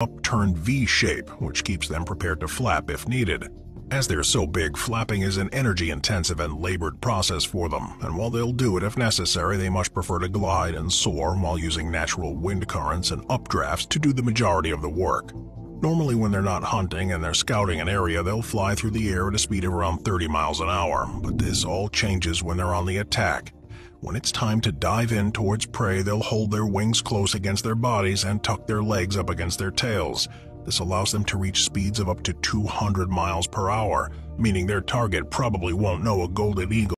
upturned V shape, which keeps them prepared to flap if needed. As they're so big, flapping is an energy-intensive and labored process for them, and while they'll do it if necessary, they much prefer to glide and soar while using natural wind currents and updrafts to do the majority of the work. Normally when they're not hunting and they're scouting an area, they'll fly through the air at a speed of around 30 miles an hour, but this all changes when they're on the attack. When it's time to dive in towards prey, they'll hold their wings close against their bodies and tuck their legs up against their tails. This allows them to reach speeds of up to 200 miles per hour, meaning their target probably won't know a golden eagle